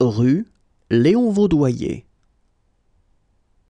Rue Léon Vaudoyer.